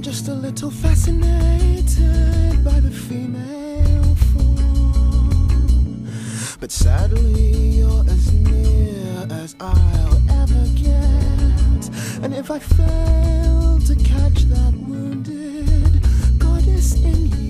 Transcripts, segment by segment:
I'm just a little fascinated by the female form. But sadly, you're as near as I'll ever get. And if I fail to catch that wounded goddess in you,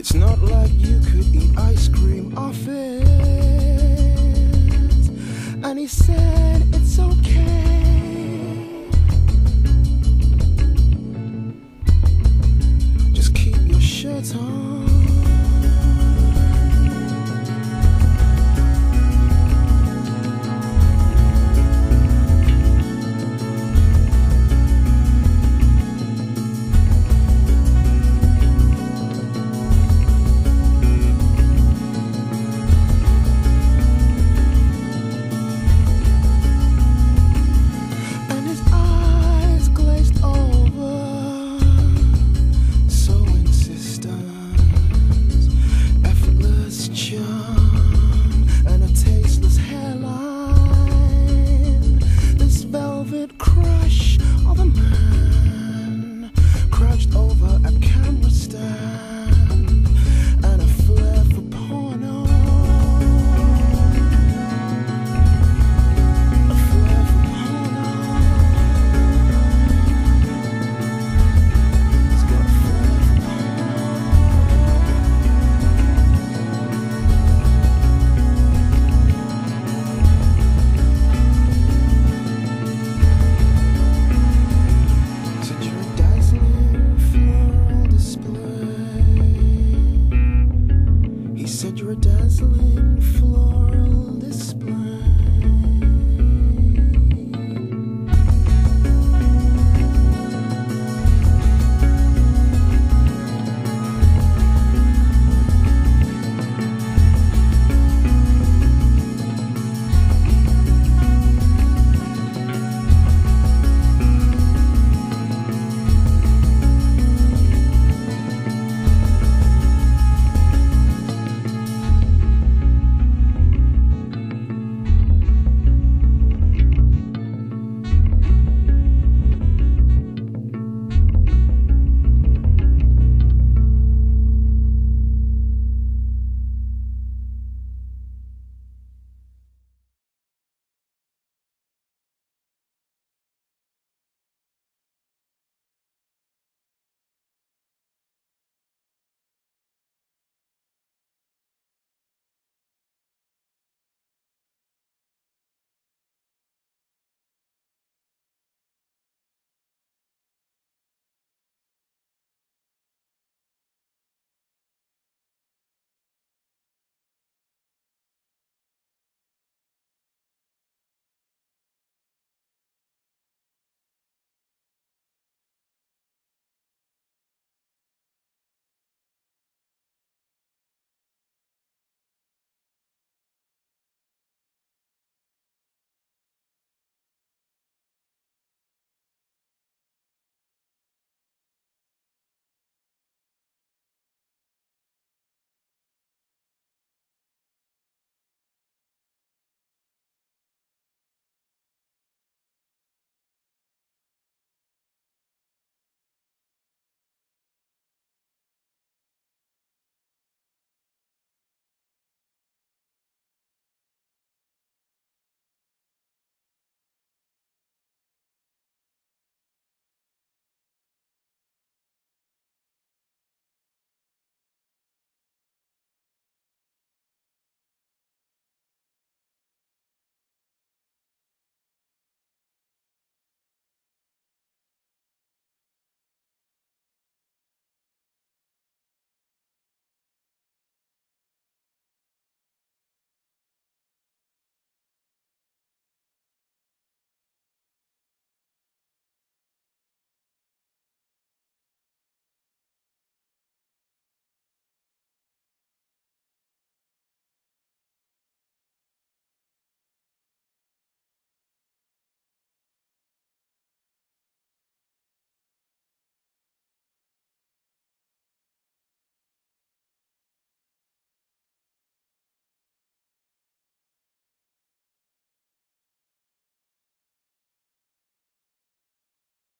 It's not like you could eat ice cream off it. And he said, it's okay.